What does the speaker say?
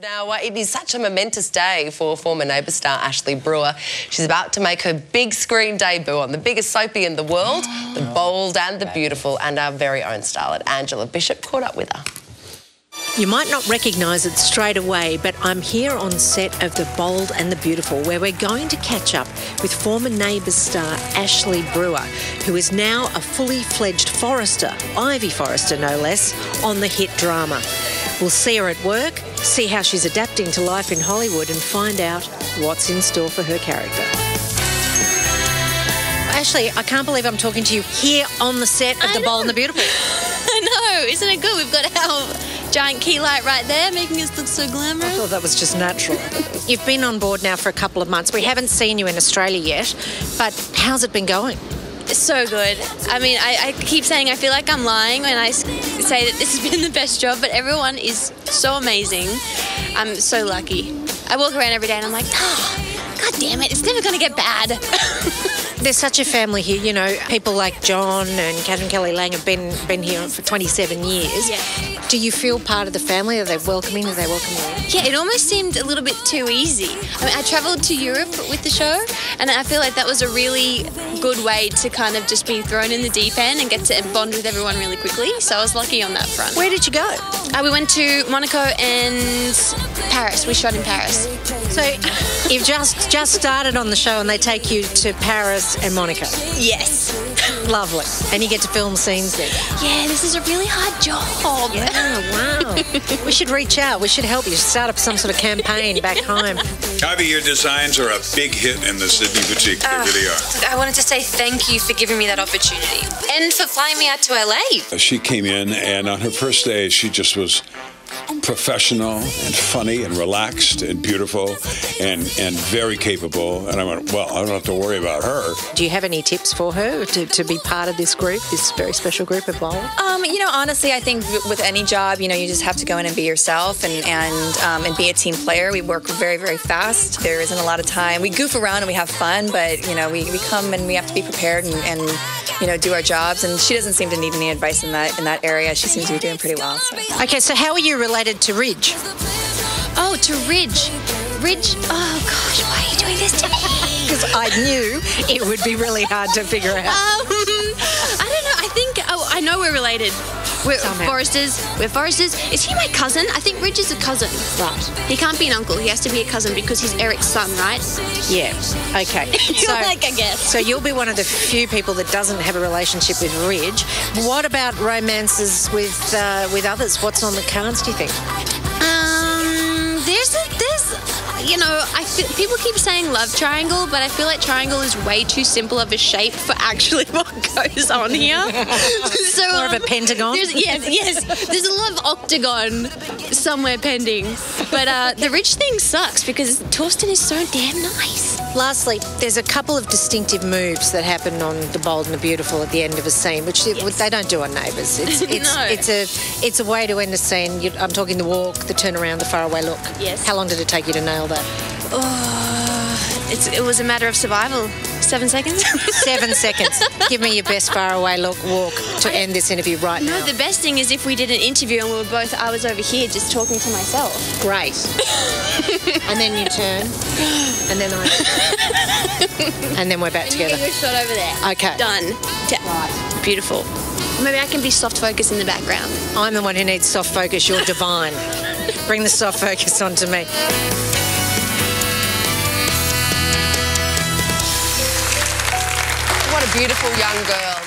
Now, uh, it is such a momentous day for former Neighbour star Ashleigh Brewer. She's about to make her big screen debut on the biggest soapy in the world, The Bold and the Beautiful, and our very own starlet Angela Bishop caught up with her. You might not recognise it straight away, but I'm here on set of The Bold and the Beautiful, where we're going to catch up with former Neighbours star Ashleigh Brewer, who is now a fully fledged Forrester, Ivy Forrester no less, on the hit drama. We'll see her at work, see how she's adapting to life in Hollywood, and find out what's in store for her character. Ashleigh, I can't believe I'm talking to you here on the set of I The Bold and the Beautiful. I know, isn't it good? We've got our giant key light right there, making us look so glamorous. I thought that was just natural. You've been on board now for a couple of months. We haven't seen you in Australia yet, but how's it been going? So good. I mean, I, I keep saying I feel like I'm lying when I say that this has been the best job, but everyone is so amazing. I'm so lucky. I walk around every day and I'm like, oh, god damn it, it's never gonna get bad. There's such a family here, you know. People like John and Katherine Kelly Lang have been been here for 27 years. Yeah. Do you feel part of the family? Are they welcoming? Are they welcoming you? Yeah, it almost seemed a little bit too easy. I mean, I travelled to Europe with the show, and I feel like that was a really good way to kind of just be thrown in the deep end and get to bond with everyone really quickly. So I was lucky on that front. Where did you go? Uh, we went to Monaco and Paris. We shot in Paris. So you've just just started on the show and they take you to Paris and Monaco. Yes. Lovely. And you get to film scenes there. Yeah, this is a really hard job. Oh, wow. we should reach out. We should help you start up some sort of campaign back home. Ivy, your designs are a big hit in the Sydney boutique. They uh, really are. I wanted to say thank you for giving me that opportunity and for flying me out to LA. She came in, and on her first day, she just was professional and funny and relaxed and beautiful and, and very capable. And I went, well, I don't have to worry about her. Do you have any tips for her to, to be part of this group, this very special group of Bold? Um, you know, honestly, I think with any job, you know, you just have to go in and be yourself and and um, and be a team player. We work very very fast. There isn't a lot of time. We goof around and we have fun, but you know, we, we come and we have to be prepared and, and you know do our jobs. And she doesn't seem to need any advice in that in that area. She seems to be doing pretty well. So. Okay, so how are you related to Ridge? Oh, to Ridge. Ridge. Oh gosh, why are you doing this to me? Because I knew it would be really hard to figure out. Um, I don't know. I think oh, I know we're related. We're. Forresters. We're Forresters. Is he my cousin? I think Ridge is a cousin. Right. He can't be an uncle. He has to be a cousin because he's Eric's son, right? Yeah. Okay. So, like, I guess. so you'll be one of the few people that doesn't have a relationship with Ridge. What about romances with uh, with others? What's on the cards? Do you think? You know, I feel, people keep saying love triangle, but I feel like triangle is way too simple of a shape for actually what goes on here. so More of a um, pentagon? Yes, yes. There's a lot of octagon somewhere pending, but uh, the rich thing sucks because Thorsten is so damn nice. Lastly, there's a couple of distinctive moves that happen on The Bold and the Beautiful at the end of a scene, which they don't do on Neighbours. It's it's, No. it's a it's a way to end a scene. You, I'm talking the walk, the turnaround, the faraway look. Yes. How long did it take you to nail that? Oh, it's, it was a matter of survival. Seven seconds. Seven seconds. Give me your best faraway look walk to end this interview right No, now. No, the best thing is if we did an interview and we were both, I was over here just talking to myself. Great. and then you turn, and then I, and then we're back And you together. get your shot over there. Okay. Done. T- Beautiful. Maybe I can be soft focus in the background. I'm the one who needs soft focus. You're divine. Bring the soft focus onto me. What a beautiful young girl.